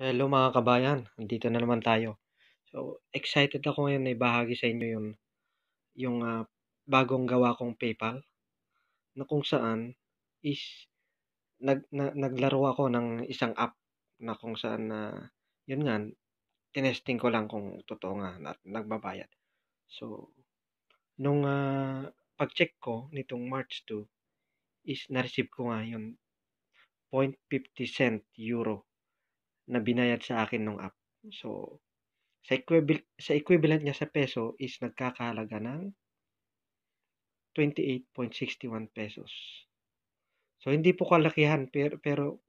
Hello mga kabayan, nandito na naman tayo. So, excited ako ngayon na ibahagi sa inyo yung, yung ah, bagong gawa kong PayPal na kung saan is nag, na, naglaro ako ng isang app na kung saan na yun nga, tinesting ko lang kung totoo nga at nagbabayad. So, nung ah, pag-check ko nitong March 2 is na-receive ko nga yung 0.50 cent euro na binayad sa akin nung app. So, sa equivalent, sa equivalent niya sa peso is nagkakahalaga ng 28.61 pesos. So, hindi po kalakihan, pero, pero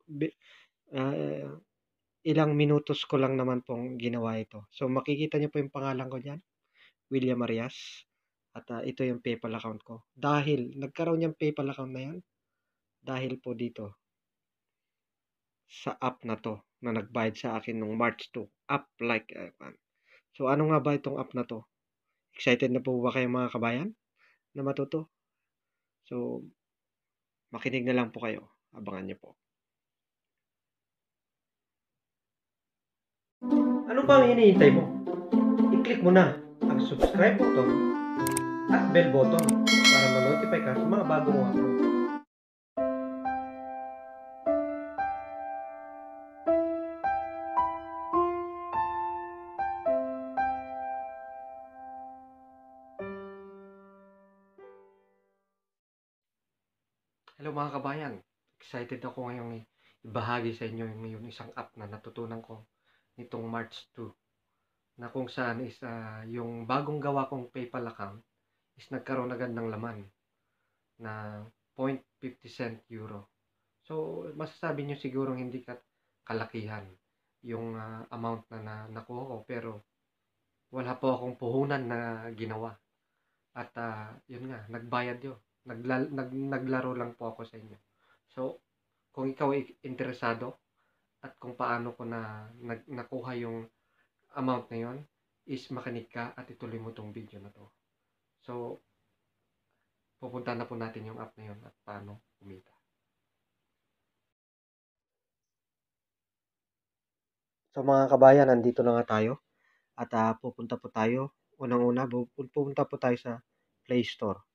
uh, ilang minutos ko lang naman pong ginawa ito. So, makikita niyo po yung pangalan ko dyan, William Marias. At uh, ito yung PayPal account ko. Dahil, nagkaroon yung PayPal account na yan, dahil po dito, sa app na to na nagbayad sa akin nung March 2. App like uh, So ano nga ba itong app na to? Excited na po ba kayo mga kabayan na matuto? So makinig na lang po kayo. Abangan niyo po. Ano ba ang iniintay mo? I-click mo na ang subscribe button at bell button para ma-notify ka sa mga bagong upload. Kabayan, excited ako ngayong ibahagi sa inyo yung isang app na natutunan ko nitong March 2 na kung saan is uh, yung bagong gawa kong PayPal account is nagkaroon agad ng laman na 0.50 cent euro. So, masasabi nyo siguro hindi ka kalakihan yung uh, amount na, na nakuha ko pero wala po akong puhunan na ginawa. At uh, yun nga, nagbayad yun Nagla, nag, naglaro lang po ako sa inyo. So, kung ikaw ay interesado at kung paano ko na nag, nakuha yung amount na yon is makinig ka at ituloy mo tong video na to. So, pupunta na po natin yung app na yon at paano kumita. So mga kabayan, nandito na nga tayo at uh, pupunta po tayo. Unang-una, pupunta po tayo sa Play Store.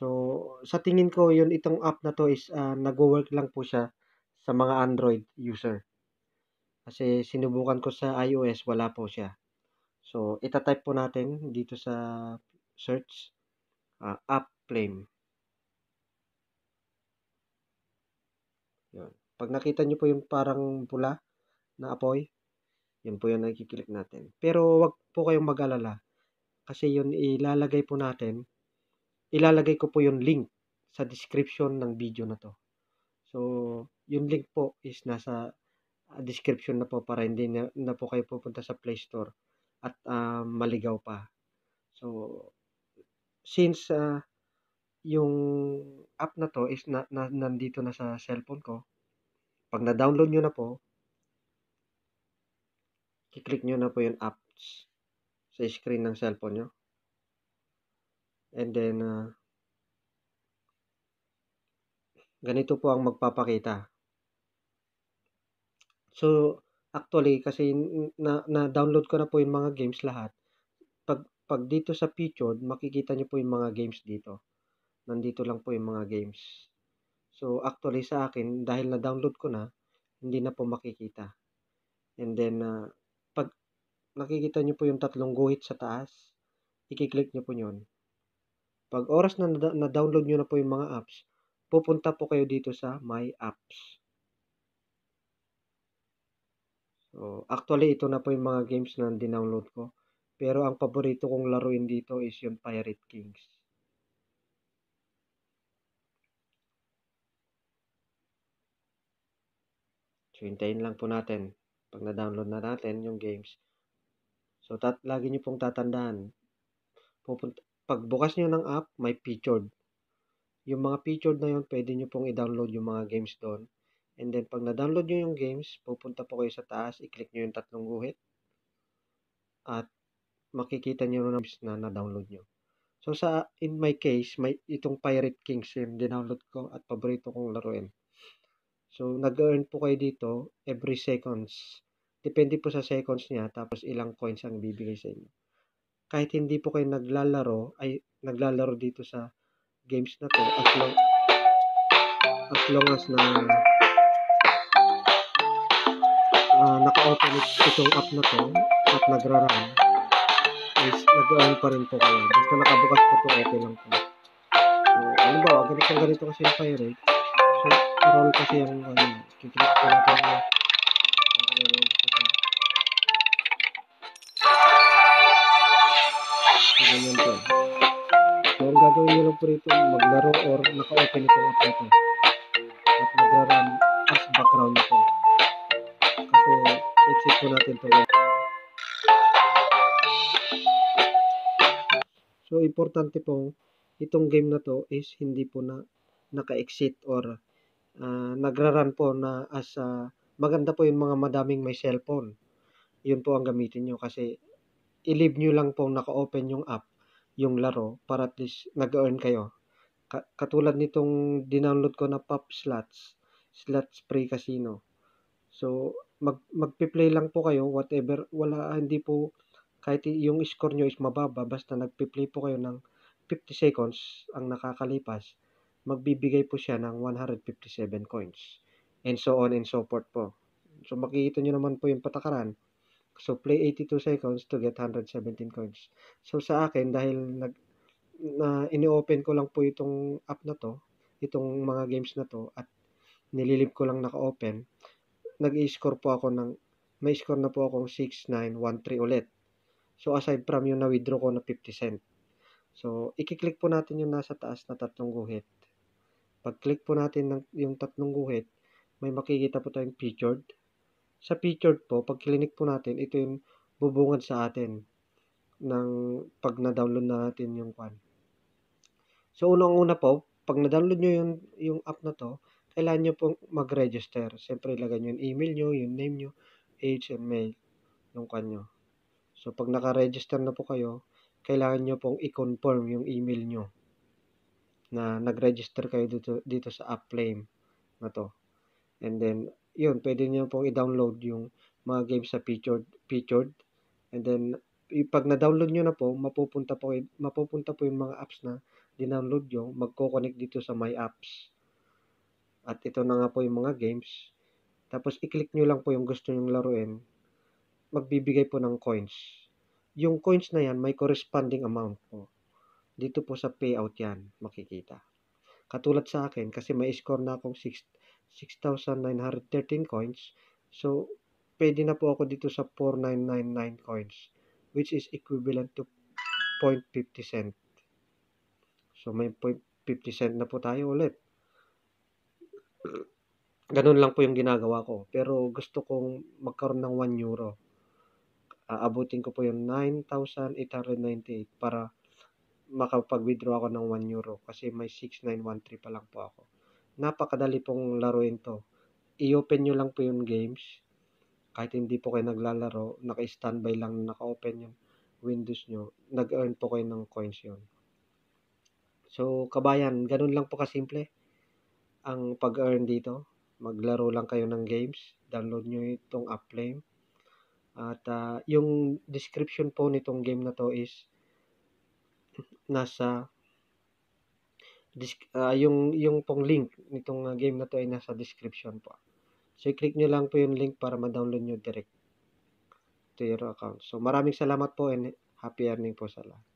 So, sa tingin ko, yun itong app na to is uh, nag-work lang po siya sa mga Android user. Kasi sinubukan ko sa iOS, wala po siya. So, itatype po natin dito sa search uh, app flame. Yun. Pag nakita nyo po yung parang pula na apoy, yun po yung nakiklik natin. Pero wag po kayong mag-alala. Kasi yun ilalagay po natin ilalagay ko po yung link sa description ng video na to. So, yung link po is nasa description na po para hindi na, na po kayo pupunta sa Play Store at uh, maligaw pa. So, since uh, yung app na to is na, na, nandito na sa cellphone ko, pag na-download nyo na po, kiklik nyo na po yung apps sa screen ng cellphone nyo. And then, uh, ganito po ang magpapakita. So, actually, kasi na, na-download ko na po yung mga games lahat. Pag, pag dito sa featured, makikita nyo po yung mga games dito. Nandito lang po yung mga games. So, actually sa akin, dahil na-download ko na, hindi na po makikita. And then, uh, pag nakikita nyo po yung tatlong guhit sa taas, i-click nyo po yun. Pag oras na na-download nyo na po yung mga apps, pupunta po kayo dito sa My Apps. So, actually, ito na po yung mga games na dinownload ko. Pero ang paborito kong laruin dito is yung Pirate Kings. So, hintayin lang po natin. Pag na-download na natin yung games. So, tat lagi nyo pong tatandaan. Pupunta, pagbukas nyo ng app, may featured. Yung mga featured na yun, pwede nyo pong i-download yung mga games doon. And then, pag na-download nyo yung games, pupunta po kayo sa taas, i-click nyo yung tatlong guhit. At makikita nyo na na na-download nyo. So, sa, in my case, may itong Pirate Kings yung dinownload ko at paborito kong laruin. So, nag-earn po kayo dito every seconds. Depende po sa seconds niya, tapos ilang coins ang bibigay sa inyo. Kahit hindi po kayo naglalaro, ay naglalaro dito sa games na to, as long, as long as na uh, naka-open itong app na to at nagra-run, is nag-earn pa rin po kayo. Basta nakabukas po to, okay lang po. So, ba, ganito ganito kasi yung pirate. So, roll kasi yung ano, kiklik ko natin yung po rito, maglaro or naka-open itong app na to. At nagra-run as background nito. Kasi, exit po natin ito. So, importante po, itong game na to is hindi po na naka-exit or uh, nagra-run po na as uh, maganda po yung mga madaming may cellphone. Yun po ang gamitin nyo kasi i-leave nyo lang po naka-open yung app, yung laro, para at least nag-earn kayo. Ka- katulad nitong dinownload ko na Pop Slots, Slots Pre Casino. So, mag magpi-play lang po kayo, whatever, wala, hindi po, kahit yung score nyo is mababa, basta nagpi-play po kayo ng 50 seconds ang nakakalipas, magbibigay po siya ng 157 coins. And so on and so forth po. So, makikita nyo naman po yung patakaran So, play 82 seconds to get 117 coins. So, sa akin, dahil nag, na ini-open ko lang po itong app na to, itong mga games na to, at nililip ko lang naka-open, nag-i-score po ako ng, may score na po akong 6913 ulit. So, aside from yung na-withdraw ko na 50 cent. So, ikiklik po natin yung nasa taas na tatlong guhit. Pag-click po natin ng, yung tatlong guhit, may makikita po tayong featured sa featured po, pag clinic po natin, ito yung bubungad sa atin ng pag na-download na natin yung kwan. So, unang-una po, pag na-download nyo yung, yung app na to, kailangan nyo pong mag-register. Siyempre, ilagay nyo yung email nyo, yung name nyo, age and mail, yung kwan nyo. So, pag naka-register na po kayo, kailangan nyo pong i-confirm yung email nyo na nag-register kayo dito, dito sa app claim na to. And then, yun, pwede niyo pong i-download yung mga games sa featured, featured. And then, pag na-download nyo na po, mapupunta po, mapupunta po yung mga apps na dinownload nyo, magko-connect dito sa My Apps. At ito na nga po yung mga games. Tapos, i-click nyo lang po yung gusto nyong laruin. Magbibigay po ng coins. Yung coins na yan, may corresponding amount po. Dito po sa payout yan, makikita. Katulad sa akin, kasi may score na akong 6, 6,913 coins. So, pwede na po ako dito sa 4,999 coins, which is equivalent to 0.50 cent. So, may 0.50 cent na po tayo ulit. Ganun lang po yung ginagawa ko. Pero gusto kong magkaroon ng 1 euro. Aabutin ko po yung 9,898 para makapag-withdraw ako ng 1 euro kasi may 6,913 pa lang po ako napakadali pong laruin to. I-open nyo lang po yung games. Kahit hindi po kayo naglalaro, naka-standby lang, naka-open yung Windows nyo, nag-earn po kayo ng coins yun. So, kabayan, ganun lang po kasimple ang pag-earn dito. Maglaro lang kayo ng games. Download nyo itong app Flame. At uh, yung description po nitong game na to is nasa uh, yung yung pong link nitong uh, game na to ay nasa description po. So i-click nyo lang po yung link para ma-download nyo direct to your account. So maraming salamat po and happy earning po sa lahat.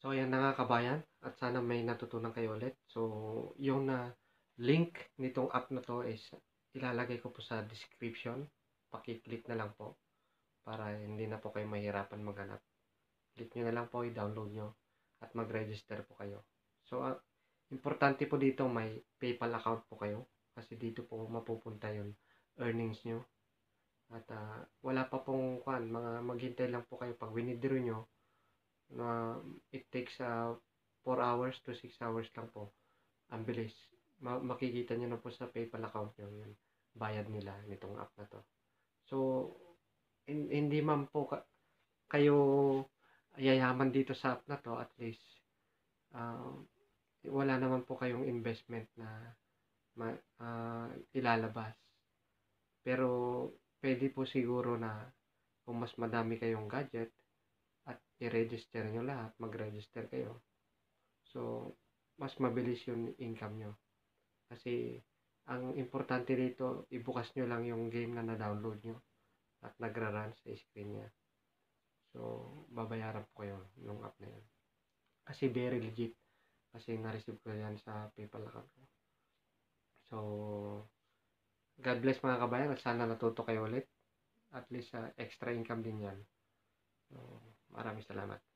So ayan na nga kabayan at sana may natutunan kayo ulit. So yung na uh, link nitong app na to is ilalagay ko po sa description. Paki-click na lang po para hindi na po kayo mahirapan maghanap click nyo na lang po, i-download nyo at mag-register po kayo. So, uh, importante po dito may PayPal account po kayo kasi dito po mapupunta yung earnings nyo. At uh, wala pa pong kwan, mga maghintay lang po kayo pag winidraw nyo na uh, it takes uh, 4 hours to 6 hours lang po. Ang bilis. Ma- makikita nyo na po sa PayPal account nyo yung bayad nila nitong app na to. So, in, hindi man po ka- kayo yayaman dito sa app na to at least uh, wala naman po kayong investment na ma, ah, ilalabas. Pero pwede po siguro na kung mas madami kayong gadget at i-register nyo lahat, mag-register kayo. So, mas mabilis yung income nyo. Kasi, ang importante dito, ibukas nyo lang yung game na na-download nyo at nagra-run sa screen niya. So, babayaran po kayo yung app na yun. Kasi very legit. Kasi na-receive ko yan sa PayPal account ko. So, God bless mga kabayan at sana natuto kayo ulit. At least uh, extra income din yan. So, maraming salamat.